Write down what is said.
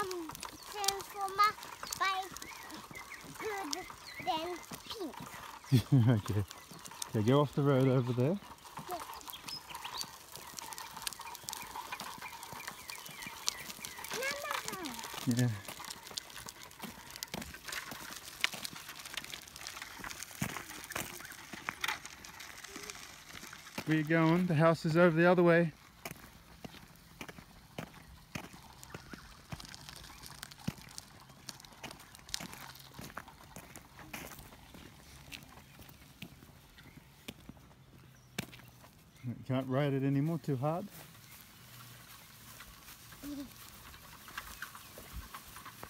um, transformer by good than pink. okay. Okay, go off the road over there. Mama. Yeah. Where you going? The house is over the other way. Can't ride it anymore, too hard.